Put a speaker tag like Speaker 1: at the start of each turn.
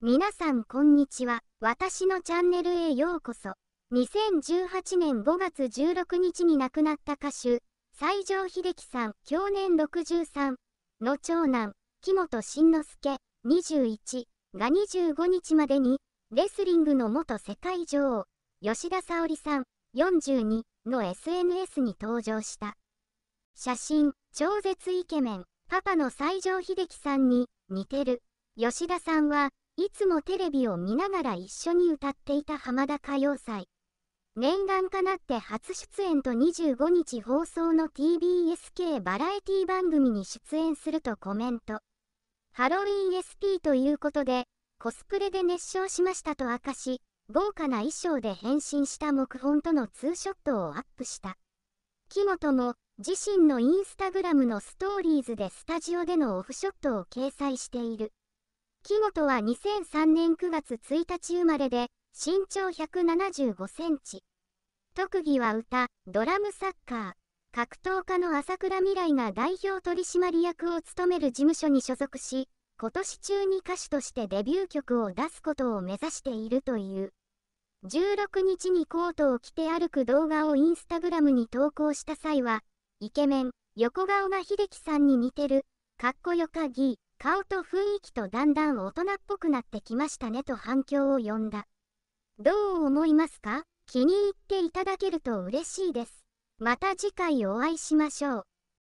Speaker 1: 皆さんこんにちは。私のチャンネルへようこそ。2018年5月16日に亡くなった歌手、西城秀樹さん、去年63の長男、木本慎之介、21が25日までに、レスリングの元世界女王、吉田沙保里さん、42の SNS に登場した。写真、超絶イケメン、パパの西城秀樹さんに似てる。吉田さんはいつもテレビを見ながら一緒に歌っていた浜田歌謡祭。念願かなって初出演と25日放送の TBS 系バラエティ番組に出演するとコメント。ハロウィン SP ということで、コスプレで熱唱しましたと明かし、豪華な衣装で変身した木本とのツーショットをアップした。木本も自身のインスタグラムのストーリーズでスタジオでのオフショットを掲載している。木本は2003年9月1日生まれで、身長175センチ。特技は歌、ドラムサッカー。格闘家の朝倉未来が代表取締役を務める事務所に所属し、今年中に歌手としてデビュー曲を出すことを目指しているという。16日にコートを着て歩く動画をインスタグラムに投稿した際は、イケメン、横顔が秀樹さんに似てる、かっこよかぎー、顔と雰囲気とだんだん大人っぽくなってきましたねと反響を呼んだ。どう思いますか？気に入っていただけると嬉しいです。また次回お会いしましょう。